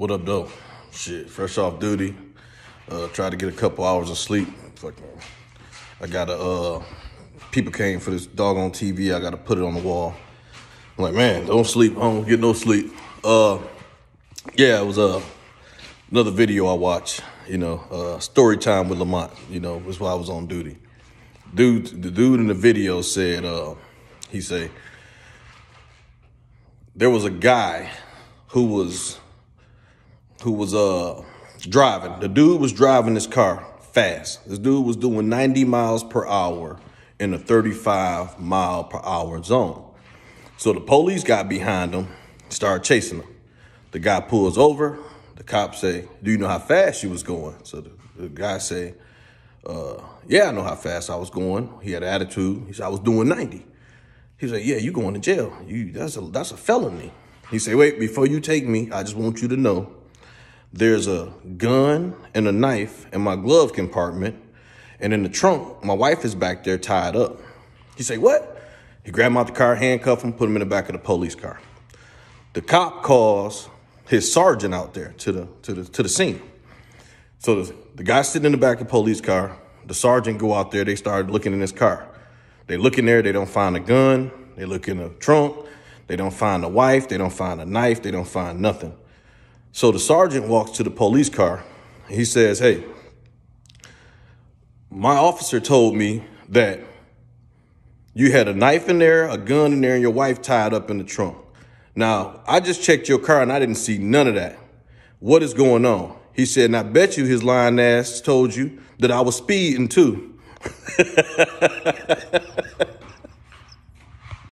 What up, though? Shit, fresh off duty. Uh, tried to get a couple hours of sleep. Fucking, I got a, uh, people came for this dog on TV. I got to put it on the wall. I'm like, man, don't sleep. I don't get no sleep. Uh, yeah, it was uh, another video I watched. You know, uh, story time with Lamont. You know, was while I was on duty. Dude, the dude in the video said, uh, he say, there was a guy who was who was uh driving. The dude was driving his car fast. This dude was doing 90 miles per hour in a 35 mile per hour zone. So the police got behind him, started chasing him. The guy pulls over. The cop say, "Do you know how fast you was going?" So the, the guy say, uh, "Yeah, I know how fast I was going." He had attitude. He said, "I was doing 90." He said, "Yeah, you going to jail? You that's a that's a felony." He said, "Wait, before you take me, I just want you to know there's a gun and a knife in my glove compartment, and in the trunk, my wife is back there tied up." He say, "What?" He grabbed him out the car, handcuffed him, put him in the back of the police car. The cop calls his sergeant out there to the to the to the scene. So the, the guy sitting in the back of the police car, the sergeant go out there, they start looking in his car. They look in there, they don't find a gun. They look in the trunk. They don't find a wife. They don't find a knife. They don't find nothing. So the sergeant walks to the police car. He says, Hey, my officer told me that you had a knife in there, a gun in there, and your wife tied up in the trunk. Now, I just checked your car and I didn't see none of that. What is going on? He said, and I bet you his lying ass told you that I was speeding too.